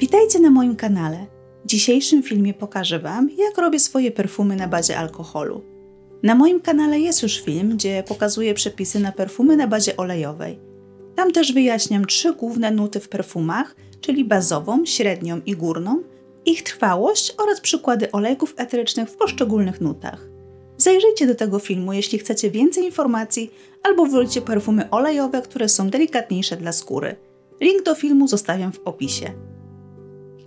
Witajcie na moim kanale. W dzisiejszym filmie pokażę Wam, jak robię swoje perfumy na bazie alkoholu. Na moim kanale jest już film, gdzie pokazuję przepisy na perfumy na bazie olejowej. Tam też wyjaśniam trzy główne nuty w perfumach, czyli bazową, średnią i górną, ich trwałość oraz przykłady olejków eterycznych w poszczególnych nutach. Zajrzyjcie do tego filmu, jeśli chcecie więcej informacji albo wolicie perfumy olejowe, które są delikatniejsze dla skóry. Link do filmu zostawiam w opisie.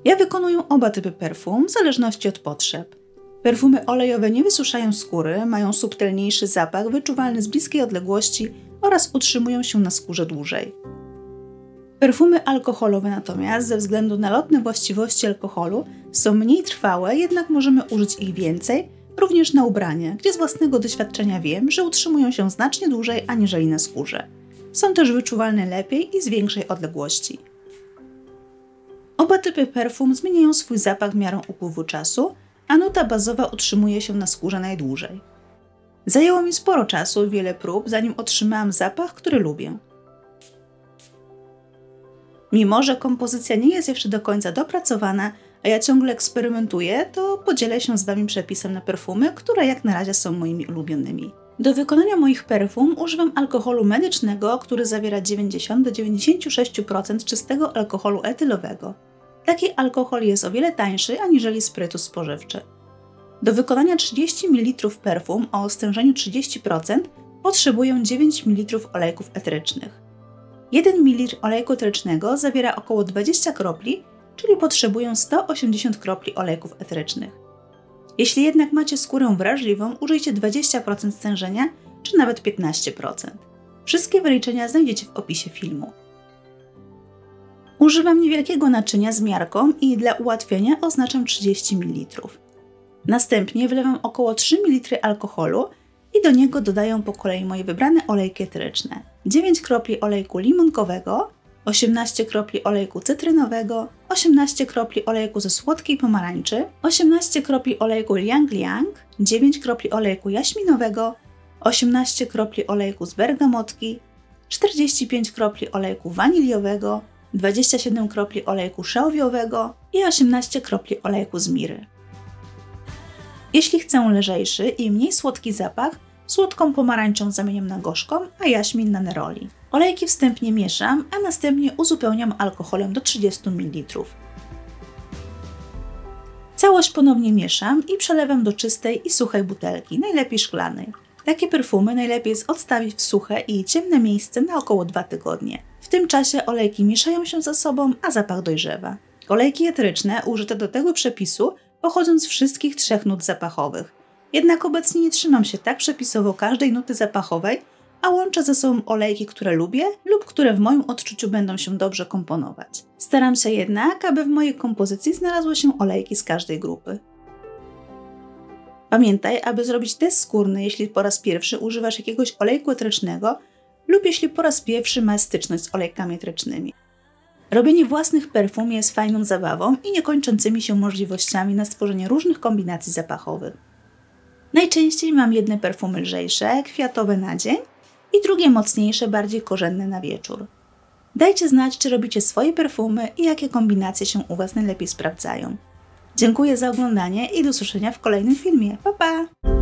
Ja wykonuję oba typy perfum w zależności od potrzeb. Perfumy olejowe nie wysuszają skóry, mają subtelniejszy zapach wyczuwalny z bliskiej odległości oraz utrzymują się na skórze dłużej. Perfumy alkoholowe natomiast, ze względu na lotne właściwości alkoholu, są mniej trwałe, jednak możemy użyć ich więcej, również na ubranie, gdzie z własnego doświadczenia wiem, że utrzymują się znacznie dłużej aniżeli na skórze. Są też wyczuwalne lepiej i z większej odległości. Oba typy perfum zmieniają swój zapach w miarę upływu czasu, a nuta bazowa utrzymuje się na skórze najdłużej. Zajęło mi sporo czasu i wiele prób, zanim otrzymałam zapach, który lubię. Mimo, że kompozycja nie jest jeszcze do końca dopracowana, a ja ciągle eksperymentuję, to podzielę się z Wami przepisem na perfumy, które jak na razie są moimi ulubionymi. Do wykonania moich perfum używam alkoholu medycznego, który zawiera 90-96% czystego alkoholu etylowego. Taki alkohol jest o wiele tańszy aniżeli sprytus spożywczy. Do wykonania 30 ml perfum o stężeniu 30% potrzebuję 9 ml olejków eterycznych. 1 ml olejku eterycznego zawiera około 20 kropli, czyli potrzebuję 180 kropli olejków eterycznych. Jeśli jednak macie skórę wrażliwą, użyjcie 20% stężenia, czy nawet 15%. Wszystkie wyliczenia znajdziecie w opisie filmu. Używam niewielkiego naczynia z miarką i dla ułatwienia oznaczam 30 ml. Następnie wlewam około 3 ml alkoholu i do niego dodaję po kolei moje wybrane olejki eteryczne. 9 kropli olejku limonkowego, 18 kropli olejku cytrynowego, 18 kropli olejku ze słodkiej pomarańczy, 18 kropli olejku liang liang, 9 kropli olejku jaśminowego, 18 kropli olejku z bergamotki, 45 kropli olejku waniliowego, 27 kropli olejku szałwiowego i 18 kropli olejku z miry. Jeśli chcę lżejszy i mniej słodki zapach, słodką pomarańczą zamieniam na gorzką, a jaśmin na neroli. Olejki wstępnie mieszam, a następnie uzupełniam alkoholem do 30 ml. Całość ponownie mieszam i przelewam do czystej i suchej butelki, najlepiej szklanej. Takie perfumy najlepiej jest odstawić w suche i ciemne miejsce na około 2 tygodnie. W tym czasie olejki mieszają się ze sobą, a zapach dojrzewa. Olejki eteryczne użyte do tego przepisu pochodzą z wszystkich trzech nut zapachowych. Jednak obecnie nie trzymam się tak przepisowo każdej nuty zapachowej, a łączę ze sobą olejki, które lubię lub które w moim odczuciu będą się dobrze komponować. Staram się jednak, aby w mojej kompozycji znalazły się olejki z każdej grupy. Pamiętaj, aby zrobić test skórny, jeśli po raz pierwszy używasz jakiegoś olejku eterycznego lub jeśli po raz pierwszy masz styczność z olejkami eterycznymi. Robienie własnych perfum jest fajną zabawą i niekończącymi się możliwościami na stworzenie różnych kombinacji zapachowych. Najczęściej mam jedne perfumy lżejsze, kwiatowe na dzień i drugie mocniejsze, bardziej korzenne na wieczór. Dajcie znać, czy robicie swoje perfumy i jakie kombinacje się u Was najlepiej sprawdzają. Dziękuję za oglądanie i do usłyszenia w kolejnym filmie. Pa pa!